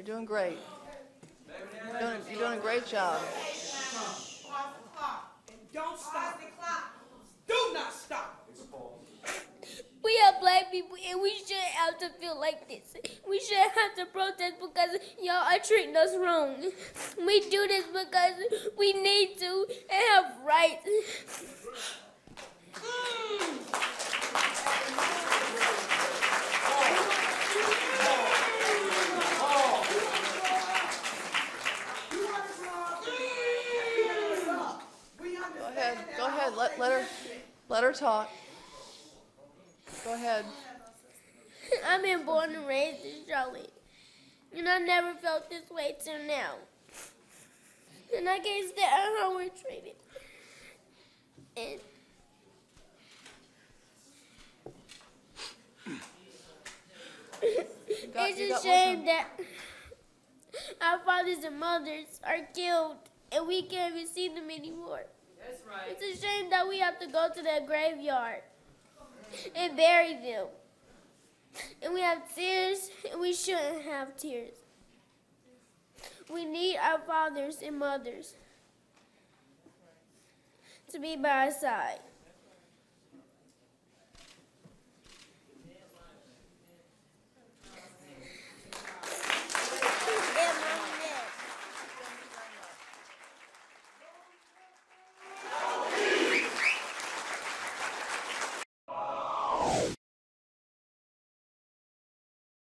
You're doing great. You're doing, you're doing a great job. Pause the clock. And don't stop. Do not stop. We are black people and we shouldn't have to feel like this. We shouldn't have to protest because y'all are treating us wrong. We do this because we need to and have rights. Ahead, go ahead, let, let her, let her talk. Go ahead. I've been born and raised in Charlotte. And I never felt this way till now. And I can't stand how we're treated. And got- you a shame that our fathers and mothers are killed and we can't even see them anymore. That's right. It's a shame that we have to go to the graveyard and bury them. And we have tears, and we shouldn't have tears. We need our fathers and mothers to be by our side.